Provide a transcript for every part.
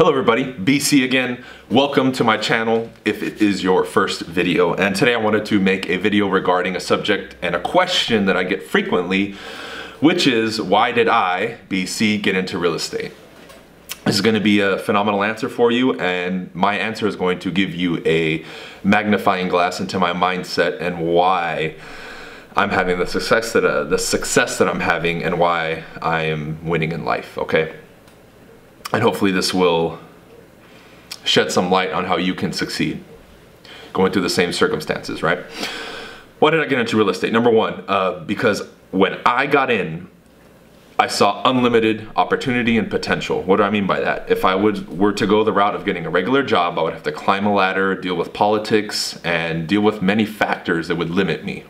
Hello everybody, BC again. Welcome to my channel if it is your first video. And today I wanted to make a video regarding a subject and a question that I get frequently, which is why did I, BC, get into real estate? This is going to be a phenomenal answer for you and my answer is going to give you a magnifying glass into my mindset and why I'm having the success that uh, the success that I'm having and why I am winning in life, okay? And hopefully this will shed some light on how you can succeed going through the same circumstances, right? Why did I get into real estate? Number one, uh, because when I got in, I saw unlimited opportunity and potential. What do I mean by that? If I would were to go the route of getting a regular job, I would have to climb a ladder, deal with politics, and deal with many factors that would limit me.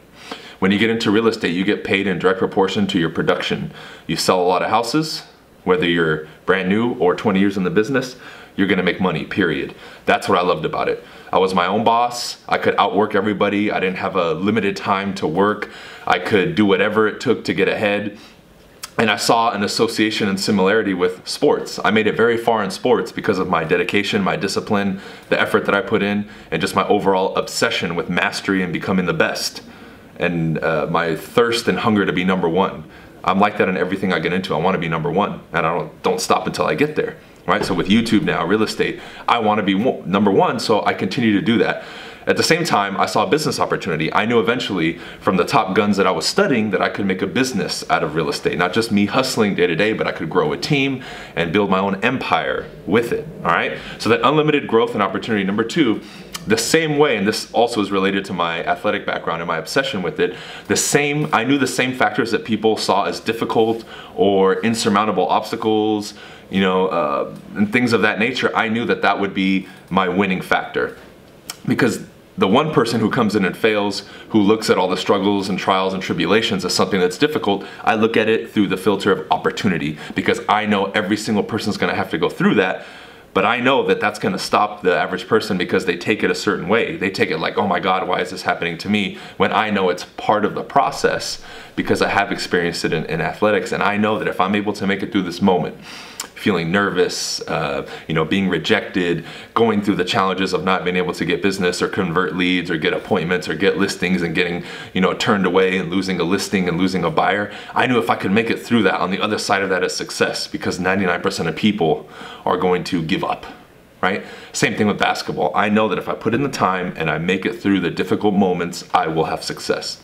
When you get into real estate, you get paid in direct proportion to your production. You sell a lot of houses, whether you're brand new or 20 years in the business, you're gonna make money, period. That's what I loved about it. I was my own boss. I could outwork everybody. I didn't have a limited time to work. I could do whatever it took to get ahead. And I saw an association and similarity with sports. I made it very far in sports because of my dedication, my discipline, the effort that I put in, and just my overall obsession with mastery and becoming the best. And uh, my thirst and hunger to be number one. I'm like that in everything I get into. I want to be number one, and I don't don't stop until I get there. Right. So with YouTube now, real estate, I want to be number one, so I continue to do that. At the same time, I saw a business opportunity. I knew eventually from the top guns that I was studying that I could make a business out of real estate. Not just me hustling day to day, but I could grow a team and build my own empire with it. All right. So that unlimited growth and opportunity. Number two, the same way, and this also is related to my athletic background and my obsession with it, the same, I knew the same factors that people saw as difficult or insurmountable obstacles, you know, uh, and things of that nature, I knew that that would be my winning factor. Because the one person who comes in and fails, who looks at all the struggles and trials and tribulations as something that's difficult, I look at it through the filter of opportunity because I know every single person's gonna have to go through that. But I know that that's going to stop the average person because they take it a certain way. They take it like, oh my God, why is this happening to me? When I know it's part of the process because I have experienced it in, in athletics. And I know that if I'm able to make it through this moment, feeling nervous, uh, you know, being rejected, going through the challenges of not being able to get business or convert leads or get appointments or get listings and getting, you know, turned away and losing a listing and losing a buyer. I knew if I could make it through that, on the other side of that is success because 99% of people are going to give up right? Same thing with basketball. I know that if I put in the time and I make it through the difficult moments, I will have success.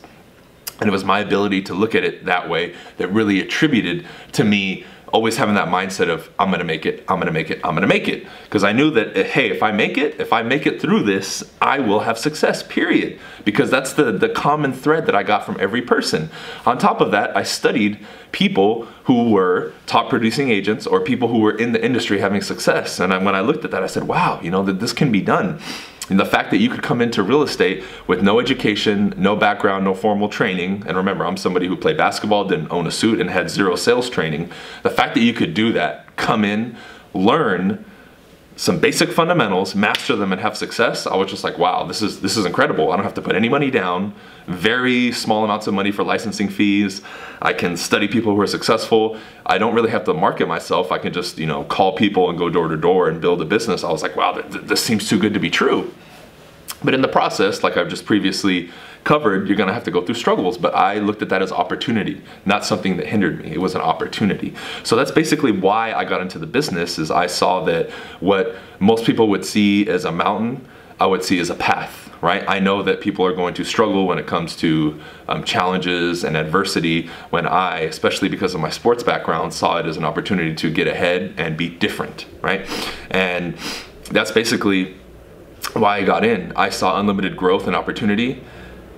And it was my ability to look at it that way that really attributed to me always having that mindset of I'm gonna make it, I'm gonna make it, I'm gonna make it. Because I knew that, eh, hey, if I make it, if I make it through this, I will have success, period. Because that's the, the common thread that I got from every person. On top of that, I studied people who were top producing agents or people who were in the industry having success. And I, when I looked at that, I said, wow, you know, that this can be done. And the fact that you could come into real estate with no education, no background, no formal training, and remember, I'm somebody who played basketball, didn't own a suit, and had zero sales training. The fact that you could do that, come in, learn, some basic fundamentals, master them and have success, I was just like, wow, this is this is incredible. I don't have to put any money down. Very small amounts of money for licensing fees. I can study people who are successful. I don't really have to market myself. I can just, you know, call people and go door to door and build a business. I was like, wow, th- this seems too good to be true. But in the process, like I've just previously covered, you're gonna have to go through struggles. But I looked at that as opportunity, not something that hindered me. It was an opportunity. So that's basically why I got into the business is I saw that what most people would see as a mountain, I would see as a path. Right? I know that people are going to struggle when it comes to um, challenges and adversity. When I, especially because of my sports background, saw it as an opportunity to get ahead and be different. Right? And that's basically why I got in. I saw unlimited growth and opportunity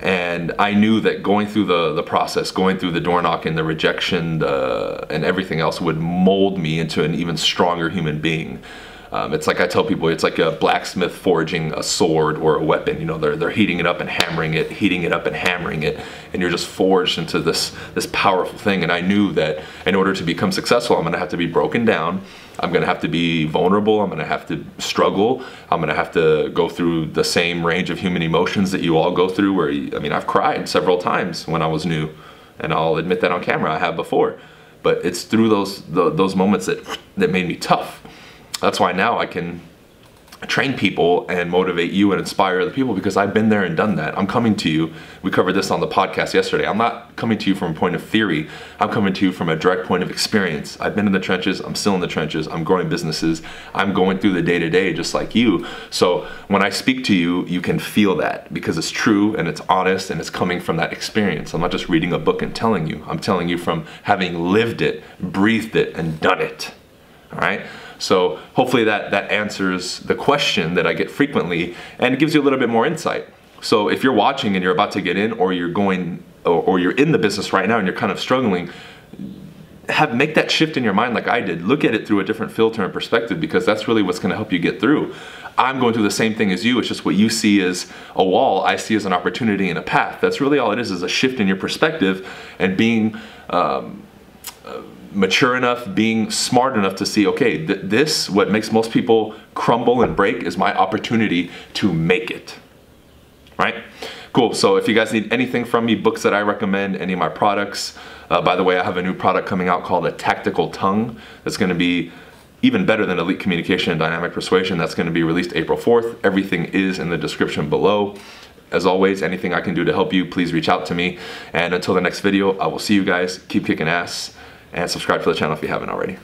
and I knew that going through the, the process, going through the door knocking, the rejection, the, and everything else would mold me into an even stronger human being. Um, it's like I tell people, it's like a blacksmith forging a sword or a weapon. You know, they're they're heating it up and hammering it, heating it up and hammering it, and you're just forged into this this powerful thing. And I knew that in order to become successful, I'm going to have to be broken down. I'm going to have to be vulnerable. I'm going to have to struggle. I'm going to have to go through the same range of human emotions that you all go through. Where you, I mean, I've cried several times when I was new, and I'll admit that on camera. I have before, but it's through those the, those moments that that made me tough that's why now I can train people and motivate you and inspire other people because I've been there and done that. I'm coming to you. We covered this on the podcast yesterday. I'm not coming to you from a point of theory. I'm coming to you from a direct point of experience. I've been in the trenches. I'm still in the trenches. I'm growing businesses. I'm going through the day to day just like you. So when I speak to you, you can feel that because it's true and it's honest and it's coming from that experience. I'm not just reading a book and telling you. I'm telling you from having lived it, breathed it, and done it. All right. So hopefully that, that answers the question that I get frequently and it gives you a little bit more insight. So if you're watching and you're about to get in or you're going or, or you're in the business right now and you're kind of struggling, have make that shift in your mind like I did. Look at it through a different filter and perspective because that's really what's going to help you get through. I'm going through the same thing as you. It's just what you see as a wall, I see as an opportunity and a path. That's really all it is, is a shift in your perspective and being um, mature enough, being smart enough to see, okay, th- this, what makes most people crumble and break, is my opportunity to make it. Right? Cool. So if you guys need anything from me, books that I recommend, any of my products, uh, by the way, I have a new product coming out called a Tactical Tongue that's going to be even better than Elite Communication and Dynamic Persuasion. That's going to be released April 4th. Everything is in the description below. As always, anything I can do to help you, please reach out to me. And until the next video, I will see you guys. Keep kicking ass and subscribe to the channel if you haven't already.